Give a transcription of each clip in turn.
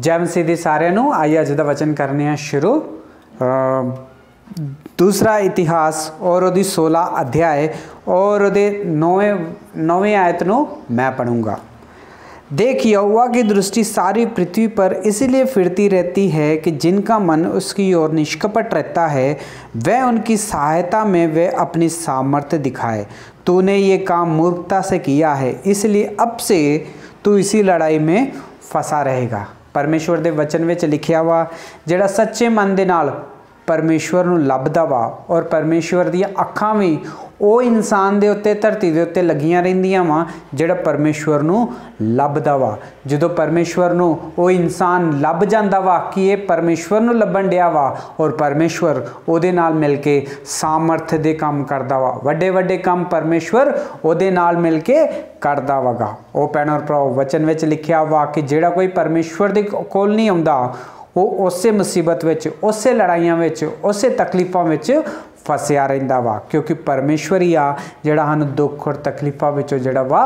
Jam सीधी सारे ਨੂੰ ਆਈਏ ਅੱਜ वचन ਵਚਨ ਕਰਨੇ ਆ ਸ਼ੁਰੂ ਦੂਸਰਾ ਇਤਿਹਾਸ सोलह अध्याय और ਅਧਿਆਏ नौवें ਉਹਦੇ 9ਵੇਂ मैं ਆਇਤ ਨੂੰ देख यौवा की दृष्टि सारी पृथ्वी पर इसलिए फिरती रहती है कि जिनका मन उसकी ओर निष्कपट रहता है, वह उनकी सहायता में वह अपनी सामर्थ्य दिखाए। तूने ये काम मूर्खता से किया है, इसलिए अब से तू इसी लड़ाई में फंसा रहेगा। ਪਰਮੇਸ਼ਵਰ ਦੇ ਵਚਨ ਵਿੱਚ ਲਿਖਿਆ ਵਾ, ਜਿਹੜਾ ਸੱਚੇ ਮਨ ਦੇ ਨਾਲ ਪਰਮੇਸ਼ਵਰ ਨੂੰ ਲੱਭਦਾ ਵਾ ਔਰ ਪਰਮੇਸ਼ਵਰ ਦੀਆਂ ਅੱਖਾਂ ਵੀ ਉਹ ਇਨਸਾਨ ਦੇ ਉੱਤੇ, ਧਰਤੀ ਦੇ ਉੱਤੇ ਲੱਗੀਆਂ ਰਹਿੰਦੀਆਂ ਵਾ, ਜਿਹੜਾ ਪਰਮੇਸ਼ਵਰ ਨੂੰ ਲੱਭਦਾ ਵਾ। ਜਦੋਂ ਪਰਮੇਸ਼ਵਰ ਨੂੰ ਉਹ ਇਨਸਾਨ ਲੱਭ ਜਾਂਦਾ ਵਾ, ਕਿ ਇਹ ਪਰਮੇਸ਼ਵਰ ਨੂੰ ਲੱਭਣ ਡਿਆ ਵਾ, ਔਰ ਪਰਮੇਸ਼ਵਰ ਉਹਦੇ ਨਾਲ ਮਿਲ ਕੇ ਸਾਮਰਥ ਦੇ ਕੰਮ ਕਰਦਾ ਵਾ। ਵੱਡੇ ਵੱਡੇ ਕੰਮ ਪਰਮੇਸ਼ਵਰ ਉਹਦੇ ਨਾਲ ਮਿਲ ਕੇ ਕਰਦਾ ਵਗਾ। ਉਹ ਪੈਨਰ ਪ੍ਰੋ ਵਚਨ ਵਿੱਚ ਲਿਖਿਆ ਵਾ ਕਿ ਜਿਹੜਾ ਕੋਈ ਪਰਮੇਸ਼ਵਰ ਦੇ ਕੋਲ ਨਹੀਂ ਆਉਂਦਾ, ਉਹ ਉਸੇ ਮੁਸੀਬਤ ਵਿੱਚ, ਉਸੇ ਲੜਾਈਆਂ ਵਿੱਚ, ਉਸੇ ਤਕਲੀਫਾਂ ਵਿੱਚ फसया रहा वा। क्योंकि परमेश्वर ही आ ਜਿਹੜਾ सू दुख और तकलीफा ਵਿੱਚੋਂ ਜਿਹੜਾ ਵਾ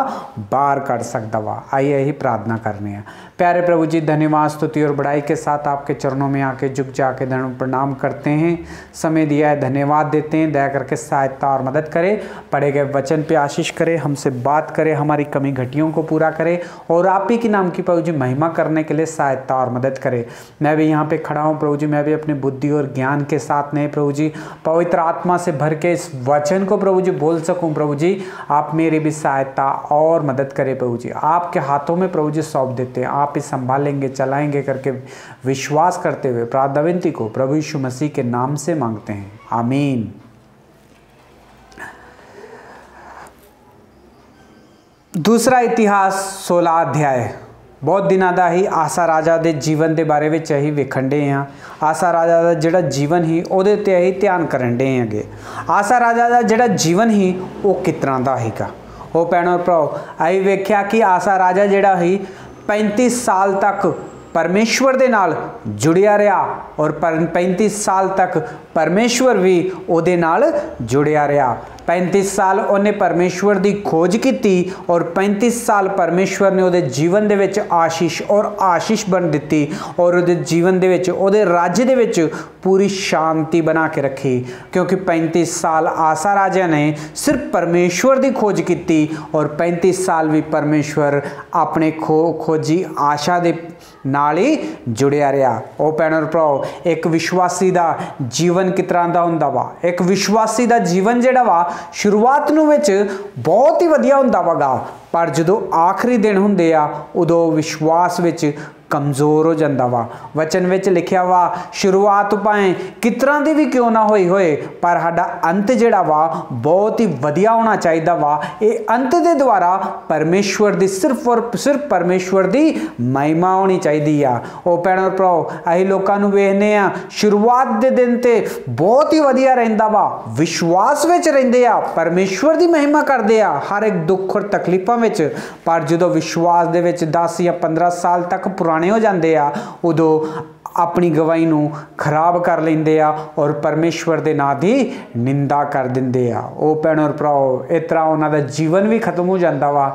ਬਾਹਰ ਕੱਢ ਸਕਦਾ ਵਾ यही प्रार्थना करने हैं प्यारे प्रभु जी, धन्यवाद, स्तुति और बड़ाई के साथ आपके चरणों में आके झुक जाके धन प्रणाम करते हैं। समय दिया है, धन्यवाद देते हैं। दया करके सहायता और मदद करें, पढ़े गए वचन पे आशीष करें, हमसे बात करें, हमारी कमी घटियों को पूरा करें और आप ही के नाम की प्रभु जी महिमा करने के लिए सहायता और मदद करें। मैं भी यहाँ पर खड़ा हूँ, प्रभु जी, मैं भी अपनी बुद्धि और ज्ञान के साथ नए प्रभु जी, पवित्र आत्मा से भर के इस वचन को प्रभु जी बोल सकूँ? प्रभु जी, आप मेरी भी सहायता और मदद करें प्रभु जी। आपके हाथों में प्रभु जी सौंप देते हैं। आप इस संभालेंगे, चलाएँगे करके विश्वास करते हुए प्रादविंती को प्रभु यीशु मसीह के नाम से मांगते हैं। आमीन। दूसरा इतिहास सोलह अध्याय। ਬਹੁਤ ਦਿਨਾਂ ਦਾ ਹੀ ਆਸਾ ਰਾਜਾ ਦੇ ਜੀਵਨ ਦੇ ਬਾਰੇ ਵਿੱਚ ਅਸੀਂ ਵੇਖਣ ਦੇ ਆ ਆਸਾ ਰਾਜਾ ਦਾ ਜਿਹੜਾ ਜੀਵਨ ਹੀ ਉਹਦੇ ਉੱਤੇ ਅਸੀਂ ਧਿਆਨ ਕਰਨ ਦੇ ਆਂਗੇ ਆਸਾ ਰਾਜਾ ਦਾ ਜਿਹੜਾ ਜੀਵਨ ਹੀ ਉਹ ਕਿਸ ਤਰ੍ਹਾਂ ਦਾ ਹੈਗਾ ਉਹ ਪੈਣੋ ਭਰਾਓ, ਅਸੀਂ ਵੇਖਿਆ ਕਿ ਆਸਾ ਰਾਜਾ ਜਿਹੜਾ ਹੀ 35 ਸਾਲ ਤੱਕ ਪਰਮੇਸ਼ਵਰ ਦੇ ਨਾਲ ਜੁੜਿਆ ਰਿਹਾ ਔਰ 35 ਸਾਲ ਤੱਕ ਪਰਮੇਸ਼ਵਰ ਵੀ ਉਹਦੇ ਨਾਲ ਜੁੜਿਆ ਰਿਹਾ। 35 ਸਾਲ ਉਹਨੇ ਪਰਮੇਸ਼ਵਰ ਦੀ ਖੋਜ ਕੀਤੀ ਔਰ 35 ਸਾਲ ਪਰਮੇਸ਼ਵਰ ਨੇ ਉਹਦੇ ਜੀਵਨ ਦੇ ਵਿੱਚ ਆਸ਼ੀਸ਼ ਔਰ ਆਸ਼ੀਸ਼ ਬਣ ਦਿੱਤੀ ਔਰ ਉਹਦੇ ਜੀਵਨ ਦੇ ਵਿੱਚ, ਉਹਦੇ ਰਾਜ ਦੇ ਵਿੱਚ ਪੂਰੀ ਸ਼ਾਂਤੀ ਬਣਾ ਕੇ ਰੱਖੀ। ਕਿਉਂਕਿ 35 ਸਾਲ ਆਸਾ ਰਾਜਾ ਨੇ ਸਿਰਫ ਪਰਮੇਸ਼ਵਰ ਦੀ ਖੋਜ ਕੀਤੀ ਔਰ 35 ਸਾਲ ਵੀ ਪਰਮੇਸ਼ਵਰ ਆਪਣੇ ਖੋ, ਖੋਜੀ ਆਸ਼ਾ ਦੇ ਨਾਲ ਹੀ ਜੁੜਿਆ ਰਿਹਾ। ਉਹ ਪੈਨਰ ਭਰਾਓ, ਇੱਕ ਵਿਸ਼ਵਾਸੀ ਦਾ ਜੀਵਨ ਕਿਸ ਤਰ੍ਹਾਂ ਦਾ ਹੁੰਦਾ ਵਾ? ਇੱਕ ਵਿਸ਼ਵਾਸੀ ਦਾ ਜੀਵਨ ਜਿਹੜਾ ਵਾ, ਸ਼ੁਰੂਆਤ ਨੂੰ ਵਿੱਚ ਬਹੁਤ ਹੀ ਵਧੀਆ ਹੁੰਦਾ ਵਗਾ। ਪਰ ਜਦੋਂ ਆਖਰੀ ਦਿਨ ਹੁੰਦੇ ਆ, ਉਦੋਂ ਵਿਸ਼ਵਾਸ ਵਿੱਚ ਕਮਜ਼ੋਰ ਹੋ ਜਾਂਦਾ ਵਾ। ਵਚਨ ਵਿੱਚ ਲਿਖਿਆ ਵਾ, ਸ਼ੁਰੂਆਤ ਭਾਵੇਂ ਕਿਤਰਾਂ ਦੀ ਵੀ ਕਿਉਂ ਨਾ ਹੋਈ ਹੋਏ, ਪਰ ਸਾਡਾ ਅੰਤ ਜਿਹੜਾ ਵਾ, ਬਹੁਤ ਹੀ ਵਧੀਆ ਹੋਣਾ ਚਾਹੀਦਾ ਵਾ। ਇਹ ਅੰਤ ਦੇ ਦੁਆਰਾ ਪਰਮੇਸ਼ਵਰ ਦੀ ਸਿਰਫ ਔਰ ਸਿਰਫ ਪਰਮੇਸ਼ਵਰ ਦੀ ਮਹਿਮਾ ਹੋਣੀ ਚਾਹੀਦੀ ਆ। ਉਹ ਭੈਣੋ ਭਰਾਓ, ਅਸੀਂ ਲੋਕਾਂ ਨੂੰ ਵੇਖਨੇ ਆ ਸ਼ੁਰੂਆਤ ਦੇ ਦਿਨ ਤੇ ਬਹੁਤ ਹੀ ਵਧੀਆ ਰਹਿੰਦਾ ਵਾ। ਵਿਸ਼ਵਾਸ ਵਿੱਚ ਰਹਿੰਦੇ ਆ, ਪਰਮੇਸ਼ਵਰ ਦੀ ਮਹਿਮਾ ਕਰਦੇ ਆ, ਹਰ ਇੱਕ ਦੁੱਖ ਔਰ ਤਕਲੀਫਾਂ ਵਿੱਚ। ਪਰ ਜਦੋਂ ਵਿਸ਼ਵਾਸ ਦੇ ਵਿੱਚ 10 ਜਾਂ 15 ਸਾਲ ਤੱਕ ਪੁਰਾਣੇ ਪੁਰਾਣੇ ਹੋ ਜਾਂਦੇ ਆ, ਉਦੋਂ ਆਪਣੀ ਗਵਾਹੀ ਨੂੰ ਖਰਾਬ ਕਰ ਲੈਂਦੇ ਆ ਔਰ ਪਰਮੇਸ਼ਵਰ ਦੇ ਨਾਂ ਦੀ ਨਿੰਦਾ ਕਰ ਦਿੰਦੇ ਆ। ਉਹ ਭੈਣ ਔਰ ਭਰਾਓ, ਇਸ ਤਰ੍ਹਾਂ ਉਹਨਾਂ ਦਾ ਜੀਵਨ ਵੀ ਖਤਮ ਹੋ ਜਾਂਦਾ ਵਾ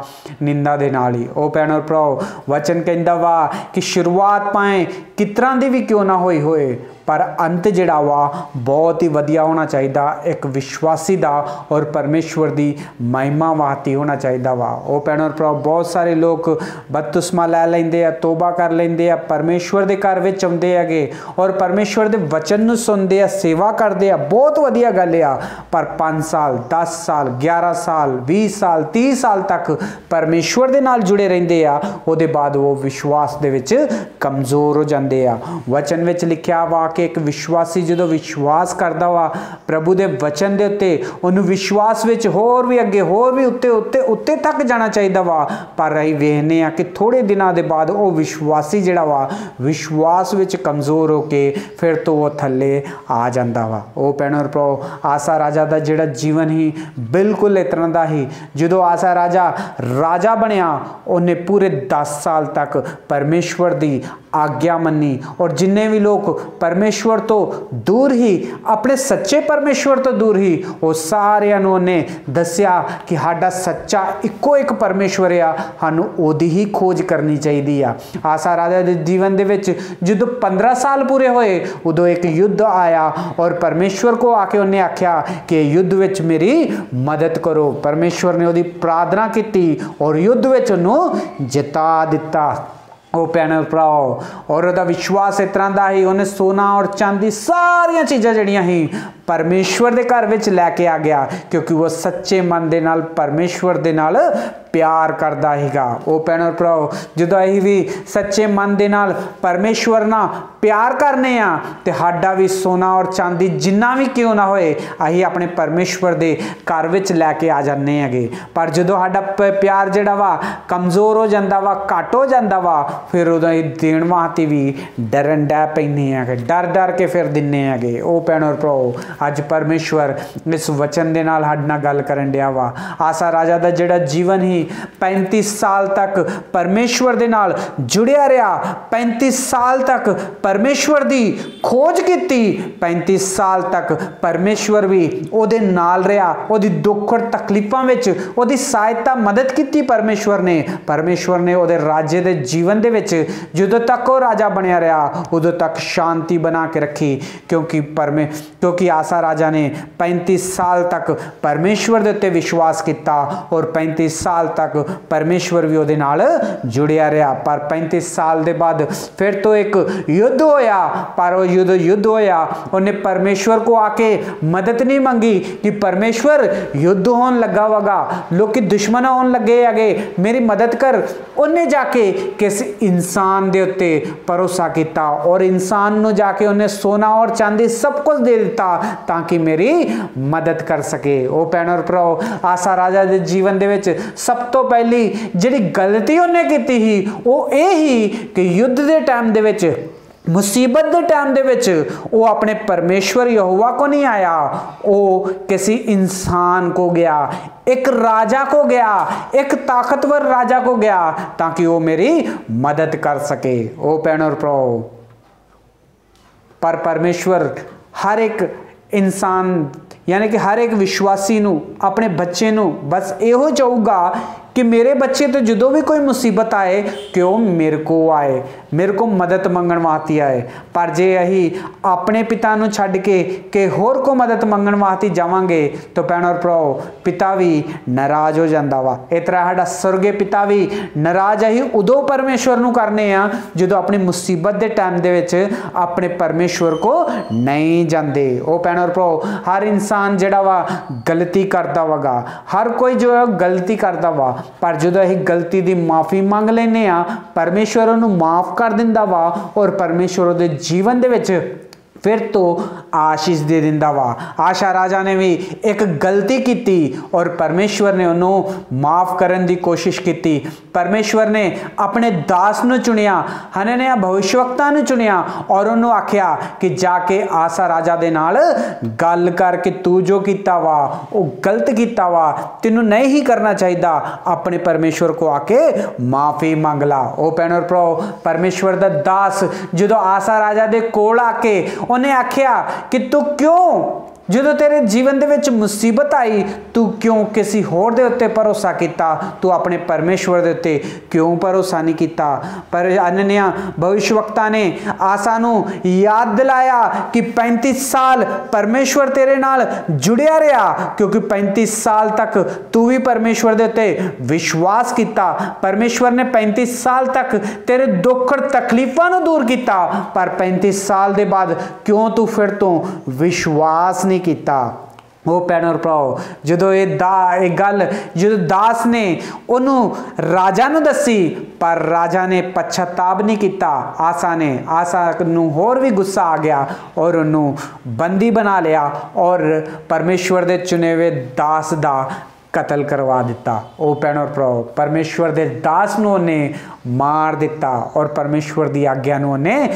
ਨਿੰਦਾ ਦੇ ਨਾਲ ਹੀ। ਉਹ ਭੈਣ ਔਰ ਭਰਾਓ, ਵਚਨ ਕਹਿੰਦਾ ਵਾ ਕਿ ਸ਼ੁਰੂਆਤ ਪਾਏ ਕਿਤਰਾਂ ਦੀ ਵੀ ਕਿਉਂ ਨਾ ਹੋਈ ਹੋਏ ਪਰ ਅੰਤ ਜਿਹੜਾ ਵਾ, ਬਹੁਤ ਹੀ ਵਧੀਆ ਹੋਣਾ ਚਾਹੀਦਾ, ਇੱਕ ਵਿਸ਼ਵਾਸੀ ਦਾ ਔਰ ਪਰਮੇਸ਼ਵਰ ਦੀ ਮਹਿਮਾ ਵਾਤੀ ਹੋਣਾ ਚਾਹੀਦਾ ਵਾ। ਉਹ ਭੈਣ ਔਰ ਭਰਾ ਬਹੁਤ ਸਾਰੇ ਲੋਕ ਬਦਤਸਮਾ ਲੈ ਲੈਂਦੇ ਆ, ਤੋਬਾ ਕਰ ਲੈਂਦੇ ਆ, ਪਰਮੇਸ਼ਵਰ ਦੇ ਘਰ ਵਿੱਚ ਆਉਂਦੇ ਹੈਗੇ ਔਰ ਪਰਮੇਸ਼ਵਰ ਦੇ ਵਚਨ ਨੂੰ ਸੁਣਦੇ ਆ, ਸੇਵਾ ਕਰਦੇ ਆ, ਬਹੁਤ ਵਧੀਆ ਗੱਲ ਆ। ਪਰ 5 ਸਾਲ 10 ਸਾਲ 11 ਸਾਲ 20 ਸਾਲ 30 ਸਾਲ ਤੱਕ ਪਰਮੇਸ਼ਵਰ ਦੇ ਨਾਲ ਜੁੜੇ ਰਹਿੰਦੇ ਆ, ਉਹਦੇ ਬਾਅਦ ਉਹ ਵਿਸ਼ਵਾਸ ਦੇ ਵਿੱਚ ਕਮਜ਼ੋਰ ਹੋ ਜਾਂਦੇ ਆ। ਵਚਨ ਵਿੱਚ ਲਿਖਿਆ ਵਾ ਕਿ ਇੱਕ ਵਿਸ਼ਵਾਸੀ ਜਦੋਂ ਵਿਸ਼ਵਾਸ ਕਰਦਾ ਵਾ ਪ੍ਰਭੂ ਦੇ ਵਚਨ ਦੇ ਉੱਤੇ, ਉਹਨੂੰ ਵਿਸ਼ਵਾਸ ਵਿੱਚ ਹੋਰ ਵੀ ਅੱਗੇ, ਹੋਰ ਵੀ ਉੱਤੇ ਉੱਤੇ ਉੱਤੇ ਤੱਕ ਜਾਣਾ ਚਾਹੀਦਾ ਵਾ। ਪਰ ਅਸੀਂ ਵੇਖਨੇ ਆ ਕਿ ਥੋੜੇ ਦਿਨਾਂ ਦੇ ਬਾਅਦ ਉਹ ਵਿਸ਼ਵਾਸੀ ਜਿਹੜਾ ਵਾ, ਵਿਸ਼ਵਾਸ ਵਿੱਚ ਕਮਜ਼ੋਰ ਹੋ ਕੇ ਫਿਰ ਤੋਂ ਉਹ ਥੱਲੇ ਆ ਜਾਂਦਾ ਵਾ। ਉਹ ਪੈਣੋ ਪ੍ਰੋ ਆਸਾ ਰਾਜਾ ਦਾ ਜਿਹੜਾ ਜੀਵਨ ਹੀ ਬਿਲਕੁਲ ਇਸ ਤਰ੍ਹਾਂ ਦਾ ਹੀ ਜਦੋਂ ਆਸਾ ਰਾਜਾ ਰਾਜਾ ਬਣਿਆ, ਉਹਨੇ ਪੂਰੇ 10 ਸਾਲ ਤੱਕ ਪਰਮੇਸ਼ਵਰ ਦੀ ਆਗਿਆ ਮੰਨੀ। ਔਰ ਜਿੰਨੇ ਵੀ ਲੋਕ ਪਰਮੇਸ਼ਵਰ ਤੋਂ ਦੂਰ ਹੀ, ਆਪਣੇ ਸੱਚੇ ਪਰਮੇਸ਼ਵਰ ਤੋਂ ਦੂਰ ਹੀ, ਉਹ ਸਾਰਿਆਂ ਨੂੰ ਉਹਨੇ ਦੱਸਿਆ ਕਿ ਸਾਡਾ ਸੱਚਾ ਇੱਕੋ ਇੱਕ ਪਰਮੇਸ਼ਵਰ ਆ, ਸਾਨੂੰ ਉਹਦੀ ਹੀ ਖੋਜ ਕਰਨੀ ਚਾਹੀਦੀ ਆ। ਆਸਾ ਰਾਜਾ ਦੇ ਜੀਵਨ ਦੇ ਵਿੱਚ ਜਦੋਂ 15 ਸਾਲ ਪੂਰੇ ਹੋਏ, ਉਦੋਂ ਇੱਕ ਯੁੱਧ ਆਇਆ ਔਰ ਪਰਮੇਸ਼ਵਰ ਕੋ ਆ ਕੇ ਉਹਨੇ ਆਖਿਆ ਕਿ ਯੁੱਧ ਵਿੱਚ ਮੇਰੀ ਮਦਦ ਕਰੋ। ਪਰਮੇਸ਼ਵਰ ਨੇ ਉਹਦੀ ਪ੍ਰਾਰਥਨਾ ਕੀਤੀ ਔਰ ਯੁੱਧ ਵਿੱਚ ਉਹਨੂੰ ਜਿਤਾ ਦਿੱਤਾ। ਉਹ ਪੈਨਲ ਭਰਾਓ, ਔਰ ਉਹਦਾ ਵਿਸ਼ਵਾਸ ਇਸ ਤਰ੍ਹਾਂ ਦਾ ਹੀ, ਉਹਨੇ ਸੋਨਾ ਔਰ ਚਾਂਦੀ ਸਾਰੀਆਂ ਚੀਜ਼ਾਂ ਜਿਹੜੀਆਂ ਹੀ ਪਰਮੇਸ਼ਵਰ ਦੇ ਘਰ ਵਿੱਚ ਲੈ ਕੇ ਆ ਗਿਆ ਕਿਉਂਕਿ ਉਹ ਸੱਚੇ ਮਨ ਦੇ ਨਾਲ ਪਰਮੇਸ਼ਵਰ ਦੇ ਨਾਲ ਪਿਆਰ ਕਰਦਾ ਹੈਗਾ ਉਹ ਪੈਨਲ ਭਰਾਓ, ਜਦੋਂ ਅਸੀਂ ਵੀ ਸੱਚੇ ਮਨ ਦੇ ਨਾਲ ਪਰਮੇਸ਼ਵਰ ਨਾਲ ਪਿਆਰ ਕਰਨੇ ਆ ਤੇ ਸਾਡਾ ਵੀ ਸੋਨਾ ਔਰ ਚਾਂਦੀ ਜਿੰਨਾ ਵੀ ਕਿਉਂ ਨਾ ਹੋਏ, ਅਸੀਂ ਆਪਣੇ ਪਰਮੇਸ਼ਵਰ ਦੇ ਘਰ ਵਿੱਚ ਲੈ ਕੇ ਆ ਜਾਂਦੇ ਹੈਗੇ। ਪਰ ਜਦੋਂ ਸਾਡਾ ਪਿਆਰ ਜਿਹੜਾ ਵਾ ਕਮਜ਼ੋਰ ਹੋ ਜਾਂਦਾ ਵਾ, ਘਟ ਹੋ ਜਾਂਦਾ ਵਾ, ਫਿਰ ਉਦੋਂ ਇਹ ਦੇਣ ਵਾਸਤੇ ਵੀ ਡਰਨ ਡੈ ਪੈਂਦੇ ਆਗੇ ਡਰ ਡਰ ਕੇ ਫਿਰ ਦਿੰਨੇ ਹੈਗੇ। ਉਹ ਪੈਨਲ ਭਰਾਓ ਅੱਜ ਪਰਮੇਸ਼ਵਰ ਇਸ ਵਚਨ ਦੇ ਨਾਲ ਸਾਡੇ ਨਾਲ ਗੱਲ ਕਰਨ ਡਿਆ ਵਾ। ਆਸਾ ਰਾਜਾ ਦਾ ਜਿਹੜਾ ਜੀਵਨ ਹੀ 35 ਸਾਲ ਤੱਕ ਪਰਮੇਸ਼ਵਰ ਦੇ ਨਾਲ ਜੁੜਿਆ ਰਿਹਾ 35 ਸਾਲ ਤੱਕ ਪਰਮੇਸ਼ਵਰ ਦੀ ਖੋਜ ਕੀਤੀ 35 ਸਾਲ ਤੱਕ ਪਰਮੇਸ਼ਵਰ ਵੀ ਉਹਦੇ ਨਾਲ ਰਿਹਾ, ਉਹਦੀ ਦੁੱਖ ਔਰ ਤਕਲੀਫਾਂ ਵਿੱਚ ਉਹਦੀ ਸਹਾਇਤਾ, ਮਦਦ ਕੀਤੀ ਪਰਮੇਸ਼ਵਰ ਨੇ। ਪਰਮੇਸ਼ਵਰ ਨੇ ਉਹਦੇ ਰਾਜੇ ਦੇ ਜੀਵਨ ਦੇ ਵਿੱਚ ਜਦੋਂ ਤੱਕ ਉਹ ਰਾਜਾ ਬਣਿਆ ਰਿਹਾ, ਉਦੋਂ ਤੱਕ ਸ਼ਾਂਤੀ ਬਣਾ ਕੇ ਰੱਖੀ, ਕਿਉਂਕਿ ਪਰਮੇ, ਕਿਉਂਕਿ ਆਸ ਰਾਜਾ ਨੇ 35 ਸਾਲ ਤੱਕ ਪਰਮੇਸ਼ਵਰ ਦੇ ਉੱਤੇ ਵਿਸ਼ਵਾਸ ਕੀਤਾ ਔਰ 35 ਸਾਲ ਤੱਕ ਪਰਮੇਸ਼ਵਰ ਵੀ ਉਹਦੇ ਨਾਲ ਜੁੜਿਆ ਰਿਹਾ। ਪਰ 35 ਸਾਲ ਦੇ ਬਾਅਦ ਫਿਰ ਤੋਂ ਇੱਕ ਯੁੱਧ ਹੋਇਆ। ਪਰ ਉਹ ਯੁੱਧ ਯੁੱਧ ਹੋਇਆ, ਉਹਨੇ ਪਰਮੇਸ਼ਵਰ ਕੋ ਆ ਕੇ ਮਦਦ ਨਹੀਂ ਮੰਗੀ ਕਿ ਪਰਮੇਸ਼ਵਰ ਯੁੱਧ ਹੋਣ ਲੱਗਾ ਵਗਾ, ਲੋਕੀ ਦੁਸ਼ਮਣ ਹੋਣ ਲੱਗੇ ਹੈਗੇ, ਮੇਰੀ ਮਦਦ ਕਰ। ਉਹਨੇ ਜਾ ਕੇ ਕਿਸ ਇਨਸਾਨ ਦੇ ਉੱਤੇ ਭਰੋਸਾ ਕੀਤਾ ਔਰ ਇਨਸਾਨ ਨੂੰ ਜਾ ਕੇ ਉਹਨੇ ਸੋਨਾ ਔਰ ਚਾਂਦੀ ਸਭ ਕੁਝ ਦੇ ਦਿੱਤਾ। ਤਾਂ ਕਿ ਮੇਰੀ ਮਦਦ ਕਰ ਸਕੇ। ਉਹ ਪੈਨਰ ਭਰਾਓ, ਆਸਾ ਰਾਜਾ ਦੇ ਜੀਵਨ ਦੇ ਵਿੱਚ ਸਭ ਤੋਂ ਪਹਿਲੀ ਜਿਹੜੀ ਗਲਤੀ ਉਹਨੇ ਕੀਤੀ ਸੀ, ਉਹ ਇਹ ਹੀ ਕਿ ਯੁੱਧ ਦੇ ਟਾਈਮ ਦੇ ਵਿੱਚ, ਮੁਸੀਬਤ ਦੇ ਟਾਈਮ ਦੇ ਵਿੱਚ ਉਹ ਆਪਣੇ ਪਰਮੇਸ਼ਵਰ ਯਹੋਵਾ ਕੋ ਨਹੀਂ ਆਇਆ। ਉਹ ਕਿਸੇ ਇਨਸਾਨ ਕੋ ਗਿਆ, ਇੱਕ ਰਾਜਾ ਕੋ ਗਿਆ, ਇੱਕ ਤਾਕਤਵਰ ਰਾਜਾ ਕੋ ਗਿਆ ਤਾਂ ਕਿ ਉਹ ਮੇਰੀ ਮਦਦ ਕਰ ਸਕੇ। ਉਹ ਪੈਨਰ ਪ੍ਰੋ ਪਰ ਪਰਮੇਸ਼ਵਰ ਹਰ ਇੱਕ ਇਨਸਾਨ ਯਾਨੀ ਕਿ ਹਰ ਇੱਕ ਵਿਸ਼ਵਾਸੀ ਨੂੰ ਆਪਣੇ ਬੱਚੇ ਨੂੰ ਬਸ ਇਹੋ ਚਾਹੂਗਾ ਕਿ ਮੇਰੇ ਬੱਚੇ ਤੇ ਜਦੋਂ ਵੀ ਕੋਈ ਮੁਸੀਬਤ ਆਏ ਕਿ ਉਹ ਮੇਰੇ ਕੋ ਆਏ? ਮੇਰੇ ਕੋ ਮਦਦ ਮੰਗਣ ਵਾਸਤੇ ਆਏ। ਪਰ ਜੇ ਅਸੀਂ ਆਪਣੇ ਪਿਤਾ ਨੂੰ ਛੱਡ ਕੇ ਕਿ ਹੋਰ ਕੋ ਮਦਦ ਮੰਗਣ ਵਾਸਤੇ ਜਾਵਾਂਗੇ, ਤਾਂ ਭੈਣੋ ਭਰਾਓ, ਪਿਤਾ ਵੀ ਨਾਰਾਜ਼ ਹੋ ਜਾਂਦਾ ਵਾ। ਇਸ ਤਰ੍ਹਾਂ ਸਾਡਾ ਸੁਰਗੇ ਪਿਤਾ ਵੀ ਨਾਰਾਜ਼ ਹੀ ਉਦੋਂ ਪਰਮੇਸ਼ਵਰ ਨੂੰ ਕਰਨੇ ਆ, ਜਦੋਂ ਆਪਣੀ ਮੁਸੀਬਤ ਦੇ ਟਾਈਮ ਦੇ ਵਿੱਚ ਆਪਣੇ ਪਰਮੇਸ਼ਵਰ ਕੋ ਨਹੀਂ ਜਾਂਦੇ। ਉਹ ਭੈਣੋ ਭਰਾਓ, ਹਰ ਇਨਸਾਨ ਜਿਹੜਾ ਵਾ ਗਲਤੀ ਕਰਦਾ ਵਗਾ। ਹਰ ਕੋਈ ਜੋ ਗਲਤੀ ਕਰਦਾ ਵਾ। ਪਰ ਜਦੋਂ ਅਸੀਂ ਗਲਤੀ ਦੀ ਮਾਫੀ ਮੰਗ ਲੈਨੇ ਆ ਪਰਮੇਸ਼ਵਰ ਉਹਨੂੰ ਮਾਫ ਕਰ ਦਿੰਦਾ ਵਾ ਔਰ ਪਰਮੇਸ਼ਵਰ ਉਹਦੇ ਜੀਵਨ ਦੇ ਵਿੱਚ ਫਿਰ ਤੋਂ ਆਸ਼ੀਸ਼ ਦੇ ਦਿੰਦਾ ਵਾ। ਆਸ਼ਾ ਰਾਜਾ ਨੇ ਵੀ ਇੱਕ ਗਲਤੀ ਕੀਤੀ ਔਰ ਪਰਮੇਸ਼ਵਰ ਨੇ ਉਹਨੂੰ ਮਾਫ ਕਰਨ ਦੀ ਕੋਸ਼ਿਸ਼ ਕੀਤੀ। ਪਰਮੇਸ਼ਵਰ ਨੇ ਆਪਣੇ ਦਾਸ ਨੂੰ ਚੁਣਿਆ, ਹਨਨਿਆ ਭਵਿਸ਼ਵਕਤਾ ਨੂੰ ਚੁਣਿਆ ਔਰ ਉਹਨੂੰ ਆਖਿਆ ਕਿ ਜਾ ਕੇ ਆਸਾ ਰਾਜਾ ਦੇ ਨਾਲ ਗੱਲ ਕਰਕੇ ਤੂੰ ਜੋ ਕੀਤਾ ਵਾ, ਉਹ ਗਲਤ ਕੀਤਾ ਵਾ, ਤੈਨੂੰ ਨਹੀਂ ਹੀ ਕਰਨਾ ਚਾਹੀਦਾ। ਆਪਣੇ ਪਰਮੇਸ਼ਵਰ ਕੋ ਆ ਕੇ ਮਾਫੀ ਮੰਗ ਲਾ। ਉਹ ਪੈਨਰ ਪ੍ਰੋ ਪਰਮੇਸ਼ਵਰ ਦਾ ਦਾਸ ਜਦੋਂ ਆਸਾ ਰਾਜਾ ਦੇ ਕੋਲ ਆ ਕੇ ਉਹਨੇ ਆਖਿਆ ਕਿ ਤੂੰ ਜਦੋਂ ਤੇਰੇ ਜੀਵਨ ਦੇ ਵਿੱਚ ਮੁਸੀਬਤ ਆਈ, ਤੂੰ ਕਿਉਂ ਕਿਸੇ ਹੋਰ ਦੇ ਉੱਤੇ ਭਰੋਸਾ ਕੀਤਾ? ਤੂੰ ਆਪਣੇ ਪਰਮੇਸ਼ਵਰ ਦੇ ਉੱਤੇ ਕਿਉਂ ਭਰੋਸਾ ਨਹੀਂ ਕੀਤਾ? ਪਰ ਅਨਨਿਆ, ਭਵਿਸ਼ਵਕਤਾ ਨੇ ਆਸਾ ਨੂੰ ਯਾਦ ਦਿਲਾਇਆ ਕਿ 35 ਸਾਲ ਪਰਮੇਸ਼ਵਰ ਤੇਰੇ ਨਾਲ ਜੁੜਿਆ ਰਿਹਾ, ਕਿਉਂਕਿ 35 ਸਾਲ ਤੱਕ ਤੂੰ ਵੀ ਪਰਮੇਸ਼ਵਰ ਦੇ ਉੱਤੇ ਵਿਸ਼ਵਾਸ ਕੀਤਾ। ਪਰਮੇਸ਼ਵਰ ਨੇ 35 ਸਾਲ ਤੱਕ ਤੇਰੇ ਦੁੱਖ ਤਕਲੀਫਾਂ ਨੂੰ ਦੂਰ ਕੀਤਾ, ਪਰ 35 ਸਾਲ ਦੇ ਬਾਅਦ ਕਿਉਂ ਤੂੰ ਫਿਰ ਤੋਂ ਵਿਸ਼ਵਾਸ ਨਹੀਂ ਕੀਤਾ। ਉਹ ਪੈਨਰ ਭਰਾਓ, ਜਦੋਂ ਇਹ ਦਾ, ਇਹ ਗੱਲ, ਜਦੋਂ ਦਾਸ ਨੇ ਉਹਨੂੰ ਰਾਜਾ ਨੂੰ ਦੱਸੀ, ਪਰ ਰਾਜਾ ਨੇ ਪਛਤਾਬ ਨਹੀਂ ਕੀਤਾ। ਆਸਾ ਨੇ, ਆਸਾ ਨੂੰ ਹੋਰ ਵੀ ਗੁੱਸਾ ਆ ਗਿਆ ਔਰ ਉਹਨੂੰ ਬੰਦੀ ਬਣਾ ਲਿਆ ਔਰ ਪਰਮੇਸ਼ਵਰ ਦੇ ਚੁਣੇ ਹੋਏ ਦਾਸ ਦਾ ਕਤਲ ਕਰਵਾ ਦਿੱਤਾ। ਉਹ ਪੈਨਰ ਪ੍ਰੋ ਪਰਮੇਸ਼ਵਰ ਦੇ ਦਾਸ ਨੂੰ ਉਹਨੇ ਮਾਰ ਦਿੱਤਾ ਔਰ ਪਰਮੇਸ਼ਵਰ ਦੀ ਆਗਿਆ ਨੂੰ ਉਹਨੇ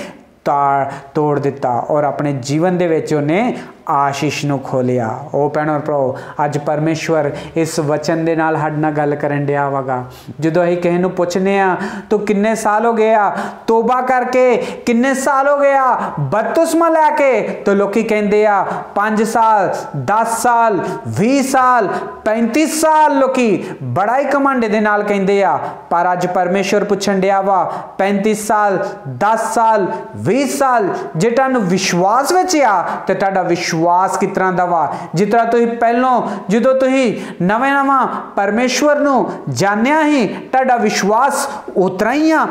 ਤਾੜ ਤੋੜ ਦਿੱਤਾ ਔਰ ਆਪਣੇ ਜੀਵਨ ਦੇ ਵਿੱਚ ਉਹਨੇ ਆਸ਼ੀਸ਼ ਨੂੰ ਖੋਲਿਆ। ਉਹ ਭੈਣੋ ਭਰਾਓ, ਅੱਜ ਪਰਮੇਸ਼ਵਰ ਇਸ ਵਚਨ ਦੇ ਨਾਲ ਸਾਡੇ ਨਾਲ ਗੱਲ ਕਰਨ ਡਿਆ ਵਗਾ। ਜਦੋਂ ਅਸੀਂ ਕਿਸੇ ਨੂੰ ਪੁੱਛਨੇ ਆ, ਤੂੰ ਕਿੰਨੇ ਸਾਲ ਹੋ ਗਏ ਆ? ਤੋਬਾ ਕਰਕੇ ਕਿੰਨੇ ਸਾਲ ਹੋ ਗਿਆ ਬਤਸਮਾ ਲੈ ਕੇ? ਤਾਂ ਲੋਕੀ ਕਹਿੰਦੇ ਆ 5 ਸਾਲ 10 ਸਾਲ 20 ਸਾਲ 35 ਸਾਲ। ਲੋਕੀ ਬੜਾ ਹੀ ਕਮਾਂਡੇ ਦੇ ਨਾਲ ਕਹਿੰਦੇ ਆ, ਪਰ ਅੱਜ ਪਰਮੇਸ਼ਵਰ ਪੁੱਛਣ ਡਿਆ ਵਾ 35 ਸਾਲ 10 ਸਾਲ 20 ਸਾਲ, ਜੇ ਤੁਹਾਨੂੰ ਵਿਸ਼ਵਾਸ ਵਿੱਚ ਆ, ਤੇ ਤੁਹਾਡਾ ਵਿਸ਼ਵਾਸ ਵਿਸ਼ਵਾਸ ਕਿਸ ਤਰ੍ਹਾਂ ਦਾ ਵਾ? ਜਿਸ ਤਰ੍ਹਾਂ ਤੁਸੀਂ ਪਹਿਲਾਂ ਜਦੋਂ ਤੁਸੀਂ ਨਵੇਂ ਨਵਾਂ ਪਰਮੇਸ਼ਵਰ ਨੂੰ ਜਾਣਿਆ ਹੀ ਤੁਹਾਡਾ ਵਿਸ਼ਵਾਸ ਉਤਰਾ ਹੀ ਆ।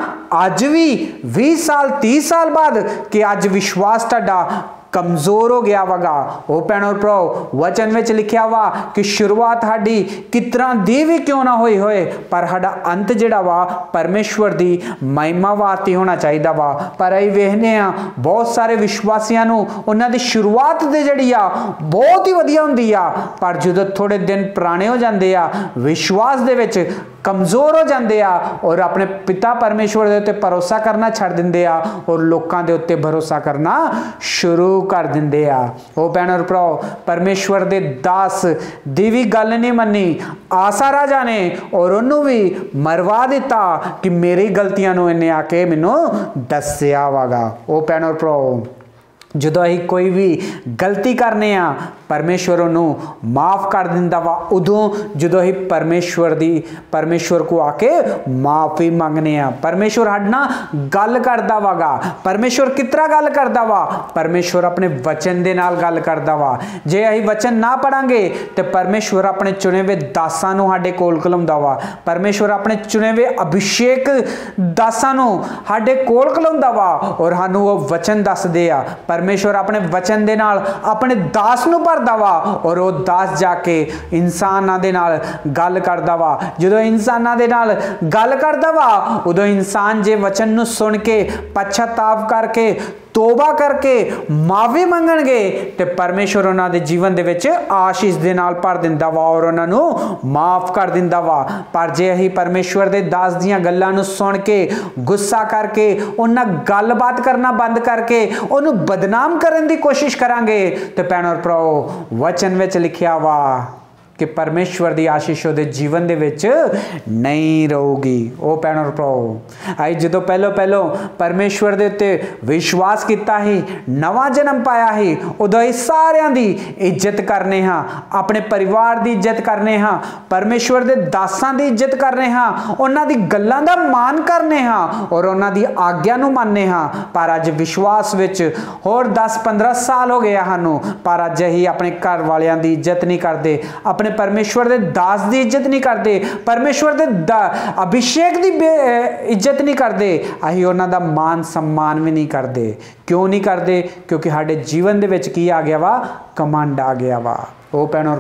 ਅੱਜ ਵੀ 20 ਸਾਲ 30 ਸਾਲ ਬਾਅਦ ਕਿ ਅੱਜ ਵਿਸ਼ਵਾਸ ਤੁਹਾਡਾ ਕਮਜ਼ੋਰ ਹੋ ਗਿਆ ਵਗਾ ਉਹ ਪੈਣੋ ਭਰਾਓ ਵਚਨ ਵਿੱਚ ਲਿਖਿਆ ਵਾ ਕਿ ਸ਼ੁਰੂਆਤ ਸਾਡੀ ਕਿਤਨਾ ਦੀ ਵੀ ਕਿਉਂ ਨਾ ਹੋਈ ਹੋਏ ਪਰ ਸਾਡਾ ਅੰਤ ਜਿਹੜਾ ਵਾ ਪਰਮੇਸ਼ਵਰ ਦੀ ਮਹਿਮਾ ਵਾਤੀ ਹੋਣਾ ਚਾਹੀਦਾ ਵਾ ਪਰ ਅਸੀਂ ਵੇਖਨੇ ਆ ਬਹੁਤ ਸਾਰੇ ਵਿਸ਼ਵਾਸੀਆਂ ਨੂੰ ਉਹਨਾਂ ਦੀ ਸ਼ੁਰੂਆਤ ਦੇ ਜਿਹੜੀ ਆ ਬਹੁਤ ਹੀ ਵਧੀਆ ਹੁੰਦੀ ਆ ਪਰ ਜਦੋਂ ਥੋੜੇ ਦਿਨ ਪੁਰਾਣੇ ਹੋ ਜਾਂਦੇ ਆ ਵਿਸ਼ਵਾਸ ਦੇ ਵਿੱਚ ਕਮਜ਼ੋਰ ਹੋ ਜਾਂਦੇ ਆ ਔਰ ਆਪਣੇ ਪਿਤਾ ਪਰਮੇਸ਼ਵਰ ਦੇ ਉੱਤੇ ਭਰੋਸਾ ਕਰਨਾ ਛੱਡ ਦਿੰਦੇ ਆ ਔਰ ਲੋਕਾਂ ਦੇ ਉੱਤੇ ਭਰੋਸਾ ਕਰਨਾ ਸ਼ੁਰੂ ਕਰ ਦਿੰਦੇ ਆ। ਉਹ ਭੈਣੋ ਭਰਾਓ, ਪਰਮੇਸ਼ਵਰ ਦੇ ਦਾਸ ਦੀ ਵੀ ਗੱਲ ਨਹੀਂ ਮੰਨੀ, ਆਸਾ ਰਾਜਾ ਨੇ ਔਰ ਉਹਨੂੰ ਵੀ ਮਰਵਾ ਦਿੱਤਾ ਕਿ ਮੇਰੀ ਗਲਤੀਆਂ ਨੂੰ ਇਹਨੇ ਆ ਕੇ ਮੈਨੂੰ ਦੱਸਿਆ ਵਾਗਾ। ਉਹ ਭੈਣੋ ਭਰਾਓ, ਜਦੋਂ ਅਸੀਂ ਕੋਈ ਵੀ ਗਲਤੀ ਕਰਨੇ ਆ ਪਰਮੇਸ਼ਵਰ ਨੂੰ ਮਾਫ ਕਰ ਦਿੰਦਾ ਵਾ, ਉਦੋਂ ਜਦੋਂ ਅਸੀਂ ਪਰਮੇਸ਼ਵਰ ਦੀ, ਪਰਮੇਸ਼ਵਰ ਕੋ ਆ ਕੇ ਮਾਫੀ ਮੰਗਨੇ ਆ। ਪਰਮੇਸ਼ਵਰ ਹੱਡਣਾ ਗੱਲ ਕਰਦਾ ਵਾਗਾ। ਪਰਮੇਸ਼ਵਰ ਕਿਤਰਾ ਗੱਲ ਕਰਦਾ ਵਾ? ਪਰਮੇਸ਼ਵਰ ਆਪਣੇ ਵਚਨ ਦੇ ਨਾਲ ਗੱਲ ਕਰਦਾ ਵਾ। ਜੇ ਅਸੀਂ ਵਚਨ ਨਾ ਪੜਾਂਗੇ ਤੇ ਪਰਮੇਸ਼ਵਰ ਆਪਣੇ ਚੁਣੇ ਹੋਏ ਦਾਸਾਂ ਨੂੰ ਸਾਡੇ ਕੋਲ ਕਲਾਉਂਦਾ ਵਾ। ਪਰਮੇਸ਼ਵਰ ਆਪਣੇ ਚੁਣੇ ਹੋਏ ਅਭਿਸ਼ੇਕ ਦਾਸਾਂ ਨੂੰ ਸਾਡੇ ਕੋਲ ਕਲਾਉਂਦਾ ਵਾ ਔਰ ਸਾਨੂੰ ਉਹ ਵਚਨ ਦੱਸਦੇ ਆ। ਪਰਮੇਸ਼ਵਰ ਆਪਣੇ ਵਚਨ ਦੇ ਨਾਲ ਆਪਣੇ ਦਾਸ ਨੂੰ ਭਰ ਕਰਦਾ ਵਾ ਔਰ ਉਹ ਦਾਸ ਜਾ ਕੇ ਇਨਸਾਨਾਂ ਦੇ ਨਾਲ ਗੱਲ ਕਰਦਾ ਵਾ। ਜਦੋਂ ਇਨਸਾਨਾਂ ਦੇ ਨਾਲ ਗੱਲ ਕਰਦਾ ਵਾ, ਉਦੋਂ ਇਨਸਾਨ ਜੇ ਵਚਨ ਨੂੰ ਸੁਣ ਕੇ ਪਛਤਾਵ ਕਰਕੇ ਤੋਬਾ ਕਰਕੇ ਮਾਫੀ ਮੰਗਣਗੇ ਤੇ ਪਰਮੇਸ਼ਵਰ ਉਹਨਾਂ ਦੇ ਜੀਵਨ ਦੇ ਵਿੱਚ ਆਸ਼ੀਸ਼ ਦੇ ਨਾਲ ਭਰ ਦਿੰਦਾ ਵਾ ਔਰ ਉਹਨਾਂ ਨੂੰ ਮਾਫ ਕਰ ਦਿੰਦਾ ਵਾ। ਪਰ ਜੇ ਅਸੀਂ ਪਰਮੇਸ਼ਵਰ ਦੇ ਦਾਸ ਦੀਆਂ ਗੱਲਾਂ ਨੂੰ ਸੁਣ ਕੇ, ਗੁੱਸਾ ਕਰਕੇ, ਉਹਨਾਂ ਗੱਲਬਾਤ ਕਰਨਾ ਬੰਦ ਕਰਕੇ, ਉਹਨੂੰ ਬਦਨਾਮ ਕਰਨ ਦੀ ਕੋਸ਼ਿਸ਼ ਕਰਾਂਗੇ, ਤੇ ਔਰ ਭਰਾਓ, ਵਚਨ ਵਿੱਚ ਲਿਖਿਆ ਵਾ ਕਿ ਪਰਮੇਸ਼ਵਰ ਦੀ ਆਸ਼ੀਸ਼ ਉਹਦੇ ਜੀਵਨ ਦੇ ਵਿੱਚ ਨਹੀਂ ਰਹੂਗੀ। ਉਹ ਪੈਣਰ ਪ੍ਰੋ ਆਈ ਜਦੋਂ ਪਹਿਲੋ ਪਹਿਲੋ ਪਰਮੇਸ਼ਵਰ ਦੇ ਉੱਤੇ ਵਿਸ਼ਵਾਸ ਕੀਤਾ ਹੀ ਨਵਾਂ ਜਨਮ ਪਾਇਆ ਹੀ ਉਦੋਂ ਹੀ ਸਾਰਿਆਂ ਦੀ ਇੱਜ਼ਤ ਕਰਨੇ ਹਾਂ, ਆਪਣੇ ਪਰਿਵਾਰ ਦੀ ਇੱਜ਼ਤ ਕਰਨੇ ਹਾਂ, ਪਰਮੇਸ਼ਵਰ ਦੇ ਦਾਸਾਂ ਦੀ ਇੱਜ਼ਤ ਕਰਨੇ ਹਾਂ, ਉਹਨਾਂ ਦੀ ਗੱਲਾਂ ਦਾ ਮਾਨ ਕਰਨੇ ਹਾਂ ਔਰ ਉਹਨਾਂ ਦੀ ਆਗਿਆ ਨੂੰ ਮੰਨਨੇ ਹਾਂ। ਪਰ ਅੱਜ ਵਿਸ਼ਵਾਸ ਵਿੱਚ ਹੋਰ 10-15 ਸਾਲ ਹੋ ਗਏ ਸਾਨੂੰ, ਪਰ ਅੱਜ ਹੀ ਆਪਣੇ ਘਰ ਵਾਲਿਆਂ ਦੀ ਇੱਜ਼ਤ ਨਹੀਂ ਕਰਦੇ, ਆਪਣੇ ਆਪਣੇ ਪਰਮੇਸ਼ਵਰ ਦੇ ਦਾਸ ਦੀ ਇੱਜ਼ਤ ਨਹੀਂ ਕਰਦੇ, ਪਰਮੇਸ਼ਵਰ ਦੇ ਅਭਿਸ਼ੇਕ ਦੀ ਇੱਜ਼ਤ ਨਹੀਂ ਕਰਦੇ ਅਸੀਂ ਉਹਨਾਂ ਦਾ ਮਾਨ ਸਨਮਾਨ ਵੀ ਨਹੀਂ ਕਰਦੇ। ਕਿਉਂ ਨਹੀਂ ਕਰਦੇ? ਕਿਉਂਕਿ ਸਾਡੇ ਜੀਵਨ ਦੇ ਵਿੱਚ ਕੀ ਆ ਗਿਆ ਵਾ? ਕਮਾਂਡ ਆ ਗਿਆ ਵਾ। ਉਹ ਪੈਨ ਔਰ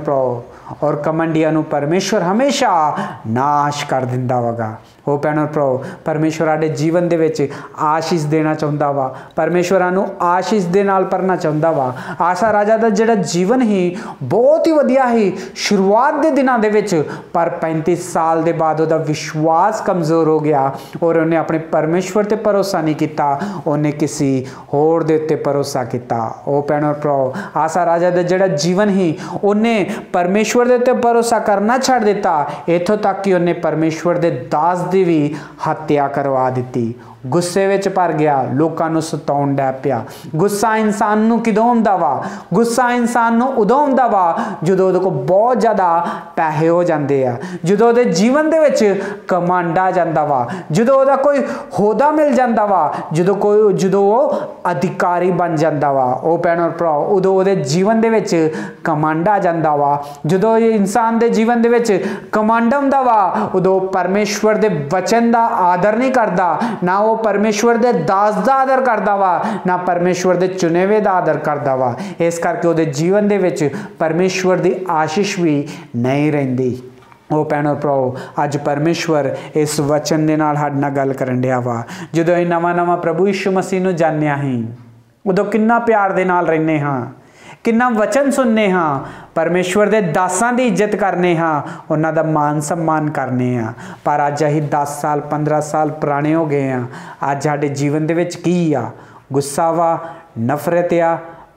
ਔਰ ਕਮੰਡੀਆਂ ਨੂੰ ਪਰਮੇਸ਼ਵਰ ਹਮੇਸ਼ਾ ਨਾਸ਼ ਕਰ ਦਿੰਦਾ ਵਗਾ। ਉਹ ਪੈਨਰ ਪ੍ਰੋ ਪਰਮੇਸ਼ਵਰ ਸਾਡੇ ਜੀਵਨ ਦੇ ਵਿੱਚ ਆਸ਼ੀਸ਼ ਦੇਣਾ ਚਾਹੁੰਦਾ ਵਾ। ਪਰਮੇਸ਼ਵਰਾਂ ਨੂੰ ਆਸ਼ੀਸ਼ ਦੇ ਨਾਲ ਪਰਨਾ ਚਾਹੁੰਦਾ ਵਾ। ਆਸਾ ਰਾਜਾ ਦਾ ਜਿਹੜਾ ਜੀਵਨ ਹੀ ਬਹੁਤ ਹੀ ਵਧੀਆ ਹੀ ਸ਼ੁਰੂਆਤ ਦੇ ਦਿਨਾਂ ਦੇ ਵਿੱਚ, ਪਰ 35 ਸਾਲ ਦੇ ਬਾਅਦ ਉਹਦਾ ਵਿਸ਼ਵਾਸ ਕਮਜ਼ੋਰ ਹੋ ਗਿਆ ਔਰ ਉਹਨੇ ਆਪਣੇ ਪਰਮੇਸ਼ਵਰ ਤੇ ਭਰੋਸਾ ਨਹੀਂ ਕੀਤਾ। ਉਹਨੇ ਕਿਸੇ ਹੋਰ ਦੇ ਉੱਤੇ ਭਰੋਸਾ ਕੀਤਾ। ਉਹ ਪੈਨਰ ਪ੍ਰੋ ਆਸਾ ਰਾਜਾ ਦਾ ਜਿਹੜਾ ਜੀਵਨ ਹੀ ਉਹਨੇ ਪਰਮੇਸ਼ਵਰ ਦੇ ਉੱਤੇ ਭਰੋਸਾ ਕਰਨਾ ਛੱਡ ਦਿੱਤਾ। ਇਥੋਂ ਤੱਕ ਕਿ ਉਹਨੇ ਪਰਮੇਸ਼ਵਰ ਦੇ ਦਾਸ ਦੀ ਵੀ ਹੱਤਿਆ ਕਰਵਾ ਦਿੱਤੀ। ਗੁੱਸੇ ਵਿੱਚ ਭਰ ਗਿਆ, ਲੋਕਾਂ ਨੂੰ ਸਤਾਉਣ ਡੈ ਪਿਆ। ਗੁੱਸਾ ਇਨਸਾਨ ਨੂੰ ਕਿਦੋਂ ਹੁੰਦਾ ਵਾ? ਗੁੱਸਾ ਇਨਸਾਨ ਨੂੰ ਉਦੋਂ ਹੁੰਦਾ ਵਾ ਜਦੋਂ ਉਹਦੇ ਕੋਲ ਬਹੁਤ ਜ਼ਿਆਦਾ ਪੈਸੇ ਹੋ ਜਾਂਦੇ ਆ। ਜਦੋਂ ਉਹਦੇ ਜੀਵਨ ਦੇ ਵਿੱਚ ਕਮਾਂਡ ਆ ਜਾਂਦਾ ਵਾ। ਜਦੋਂ ਉਹਦਾ ਕੋਈ ਹੋਦਾ ਮਿਲ ਜਾਂਦਾ ਵਾ। ਜਦੋਂ ਕੋਈ, ਜਦੋਂ ਉਹ ਅਧਿਕਾਰੀ ਬਣ ਜਾਂਦਾ ਵਾ। ਉਹ ਭੈਣ ਔਰ ਭਰਾ ਉਦੋਂ ਉਹਦੇ ਜੀਵਨ ਦੇ ਵਿੱਚ ਕਮਾਂਡ ਆ ਜਾਂਦਾ ਵਾ। ਜਦੋਂ ਇਹ ਇਨਸਾਨ ਦੇ ਜੀਵਨ ਦੇ ਵਿੱਚ ਕਮਾਂਡ ਹੁੰਦਾ ਵਾ, ਉਦੋਂ ਪਰਮੇਸ਼ਵਰ ਦੇ ਵਚਨ ਦਾ ਆਦਰ ਨਹੀਂ ਕਰਦਾ, ਨਾ ਉਹ ਪਰਮੇਸ਼ਵਰ ਦੇ ਦਾਸ ਦਾ ਆਦਰ ਕਰਦਾ ਵਾ, ਨਾ ਪਰਮੇਸ਼ਵਰ ਦੇ ਚੁਣੇਵੇ ਦਾ ਆਦਰ ਕਰਦਾ ਵਾ। ਇਸ ਕਰਕੇ ਉਹਦੇ ਜੀਵਨ ਦੇ ਵਿੱਚ ਪਰਮੇਸ਼ਵਰ ਦੀ ਆਸ਼ੀਸ਼ ਵੀ ਨਹੀਂ ਰਹਿੰਦੀ। ਉਹ ਪੈਨੋ ਪ੍ਰੋ ਅੱਜ ਪਰਮੇਸ਼ਵਰ ਇਸ ਵਚਨ ਦੇ ਨਾਲ ਸਾਡੇ ਨਾਲ ਗੱਲ ਕਰਨ ਡਿਆ ਵਾ। ਜਦੋਂ ਇਹ ਨਵਾਂ ਨਵਾਂ ਪ੍ਰਭੂ ਯਿਸੂ ਮਸੀਹ ਨੂੰ ਜਾਣਿਆ ਹੀ ਉਦੋਂ ਕਿੰਨਾ ਪਿਆਰ ਦੇ ਨਾਲ ਰਹਿੰਨੇ ਹਾਂ। ਕਿੰਨਾ ਵਚਨ ਸੁਣਨੇ ਹਾਂ, ਪਰਮੇਸ਼ਵਰ ਦੇ ਦਾਸਾਂ ਦੀ ਇੱਜ਼ਤ ਕਰਨੇ ਹਾਂ, ਉਹਨਾਂ ਦਾ ਮਾਨ ਸਨਮਾਨ ਕਰਨੇ ਆ ਪਰ ਅੱਜ ਅਸੀਂ 10 ਸਾਲ 15 ਸਾਲ ਪੁਰਾਣੇ ਹੋ ਗਏ ਆ ਅੱਜ ਸਾਡੇ ਜੀਵਨ ਦੇ ਵਿੱਚ ਕੀ ਆ? ਗੁੱਸਾ ਵਾ, ਨਫ਼ਰਤ ਆ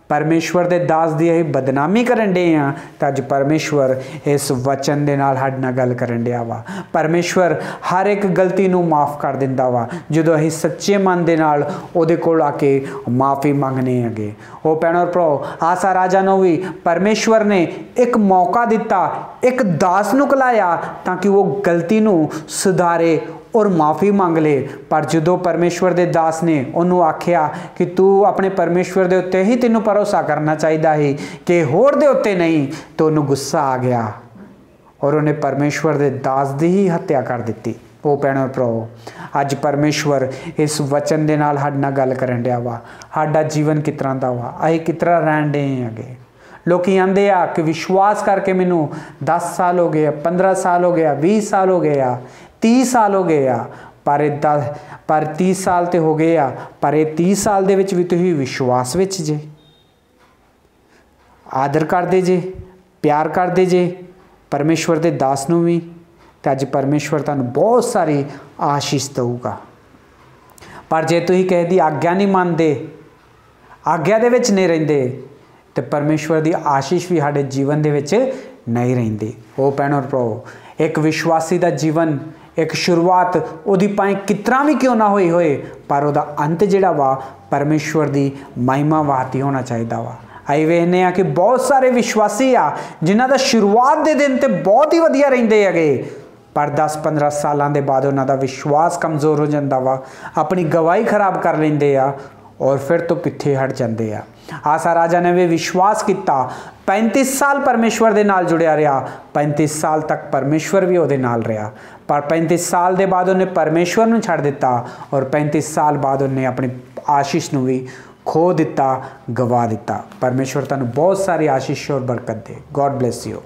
ਪਰਮੇਸ਼ਵਰ ਦੇ ਦਾਸ ਦੀ ਅਸੀਂ ਬਦਨਾਮੀ ਕਰਨ ਦੇ ਆ, ਤਾਂ ਅੱਜ ਪਰਮੇਸ਼ਵਰ ਇਸ ਵਚਨ ਦੇ ਨਾਲ ਸਾਡੇ ਨਾਲ ਗੱਲ ਕਰਨ ਡਿਆ ਵਾ। ਪਰਮੇਸ਼ਵਰ ਹਰ ਇੱਕ ਗਲਤੀ ਨੂੰ ਮਾਫ ਕਰ ਦਿੰਦਾ ਵਾ। ਜਦੋਂ ਅਸੀਂ ਸੱਚੇ ਮਨ ਦੇ ਨਾਲ ਉਹਦੇ ਕੋਲ ਆ ਕੇ ਮਾਫੀ ਮੰਗਨੇ ਹੈਗੇ। ਉਹ ਭੈਣ ਔਰ ਭਰਾਓ, ਆਸਾ ਰਾਜਾ ਨੂੰ ਵੀ ਪਰਮੇਸ਼ਵਰ ਨੇ ਇੱਕ ਮੌਕਾ ਦਿੱਤਾ, ਇੱਕ ਦਾਸ ਨੂੰ ਕਲਾਇਆ ਤਾਂ ਕਿ ਉਹ ਗਲਤੀ ਨੂੰ ਸੁਧਾਰੇ ਔਰ ਮਾਫੀ ਮੰਗ ਲੇ। ਪਰ ਜਦੋਂ ਪਰਮੇਸ਼ਵਰ ਦੇ ਦਾਸ ਨੇ ਉਹਨੂੰ ਆਖਿਆ ਕਿ ਤੂੰ ਆਪਣੇ ਪਰਮੇਸ਼ਵਰ ਦੇ ਉੱਤੇ ਹੀ ਤੈਨੂੰ ਭਰੋਸਾ ਕਰਨਾ ਚਾਹੀਦਾ ਹੈ ਕਿ ਹੋਰ ਦੇ ਉੱਤੇ ਨਹੀਂ, ਤਾਂ ਉਹਨੂੰ ਗੁੱਸਾ ਆ ਗਿਆ ਔਰ ਉਹਨੇ ਪਰਮੇਸ਼ਵਰ ਦੇ ਦਾਸ ਦੀ ਹੀ ਹੱਤਿਆ ਕਰ ਦਿੱਤੀ। ਉਹ ਪੈਣੋ ਪ੍ਰੋ ਅੱਜ ਪਰਮੇਸ਼ਵਰ ਇਸ ਵਚਨ ਦੇ ਨਾਲ ਸਾਡੇ ਨਾਲ ਗੱਲ ਕਰਨ ਡਿਆ ਵਾ। ਸਾਡਾ ਜੀਵਨ ਕਿਸ ਤਰ੍ਹਾਂ ਦਾ ਵਾ? ਅਸੀਂ ਕਿਸ ਤਰ੍ਹਾਂ ਰਹਿਣ ਦੇ ਹੈਗੇ? ਲੋਕੀ ਆਂਦੇ ਆ ਕਿ ਵਿਸ਼ਵਾਸ ਕਰਕੇ ਮੈਨੂੰ 10 ਸਾਲ ਹੋ ਗਏ 15 ਸਾਲ ਹੋ ਗਿਆ 20 ਸਾਲ ਹੋ ਗਏ ਆ। 30 ਸਾਲ ਹੋ ਗਏ ਆ, ਪਰ ਇਦਾਂ ਪਰ 30 ਸਾਲ ਤੇ ਹੋ ਗਏ ਆ, ਪਰ ਇਹ 30 ਸਾਲ ਦੇ ਵਿੱਚ ਵੀ ਤੁਸੀਂ ਵਿਸ਼ਵਾਸ ਵਿੱਚ ਜੇ। ਆਦਰ ਕਰਦੇ ਜੇ, ਪਿਆਰ ਕਰਦੇ ਜੇ, ਪਰਮੇਸ਼ਵਰ ਦੇ ਦਾਸ ਨੂੰ ਵੀ, ਤੇ ਅੱਜ ਪਰਮੇਸ਼ਵਰ ਤੁਹਾਨੂੰ ਬਹੁਤ ਸਾਰੀ ਆਸ਼ੀਸ਼ ਦੇਊਗਾ। ਪਰ ਜੇ ਤੁਸੀਂ ਕਿਸੇ ਦੀ ਆਗਿਆ ਨਹੀਂ ਮੰਨਦੇ, ਆਗਿਆ ਦੇ ਵਿੱਚ ਨਹੀਂ ਰਹਿੰਦੇ, ਤੇ ਪਰਮੇਸ਼ਵਰ ਦੀ ਆਸ਼ੀਸ਼ ਵੀ ਸਾਡੇ ਜੀਵਨ ਦੇ ਵਿੱਚ ਨਹੀਂ ਰਹਿੰਦੀ। ਉਹ ਭੈਣੋ ਭਰਾਓ ਇੱਕ ਵਿਸ਼ਵਾਸੀ ਦਾ ਜੀਵਨ ਇੱਕ ਸ਼ੁਰੂਆਤ ਉਹਦੀ ਪਾਏ ਕਿਤਨਾ ਵੀ ਕਿਉਂ ਨਾ ਹੋਈ ਹੋਏ, ਪਰ ਉਹਦਾ ਅੰਤ ਜਿਹੜਾ ਵਾ, ਪਰਮੇਸ਼ਵਰ ਦੀ ਮਹਿਮਾ ਵਾਹਤੀ ਹੋਣਾ ਚਾਹੀਦਾ ਵਾ। ਆਈ ਵੇਖਨੇ ਆ ਕਿ ਬਹੁਤ ਸਾਰੇ ਵਿਸ਼ਵਾਸੀ ਆ, ਜਿਨ੍ਹਾਂ ਦਾ ਸ਼ੁਰੂਆਤ ਦੇ ਦਿਨ ਤੇ ਬਹੁਤ ਹੀ ਵਧੀਆ ਰਹਿੰਦੇ ਹੈਗੇ, ਪਰ 10-15 ਸਾਲਾਂ ਦੇ ਬਾਅਦ ਉਹਨਾਂ ਦਾ ਵਿਸ਼ਵਾਸ ਕਮਜ਼ੋਰ ਹੋ ਜਾਂਦਾ ਵਾ, ਆਪਣੀ ਗਵਾਹੀ ਖਰਾਬ ਕਰ ਲੈਂਦੇ ਆ ਔਰ ਫਿਰ ਤੋਂ ਪਿੱਛੇ ਹਟ ਜਾਂਦੇ ਆ। ਆਸਾ ਰਾਜਾ ਨੇ ਵੀ ਵਿਸ਼ਵਾਸ ਕੀਤਾ 35 ਸਾਲ ਪਰਮੇਸ਼ਵਰ ਦੇ ਨਾਲ ਜੁੜਿਆ ਰਿਹਾ 35 ਸਾਲ ਤੱਕ ਪਰਮੇਸ਼ਵਰ ਵੀ ਉਹਦੇ ਨਾਲ ਰਿਹਾ। ਪਰ 35 ਸਾਲ ਦੇ ਬਾਅਦ ਉਹਨੇ ਪਰਮੇਸ਼ਵਰ ਨੂੰ ਛੱਡ ਦਿੱਤਾ ਔਰ 35 ਸਾਲ ਬਾਅਦ ਉਹਨੇ ਆਪਣੀ ਆਸ਼ੀਸ਼ ਨੂੰ ਵੀ ਖੋ ਦਿੱਤਾ, ਗਵਾ ਦਿੱਤਾ। ਪਰਮੇਸ਼ਵਰ ਤੁਹਾਨੂੰ ਬਹੁਤ ਸਾਰੀ ਆਸ਼ੀਸ਼ ਔਰ ਬਰਕਤ ਦੇ। God bless you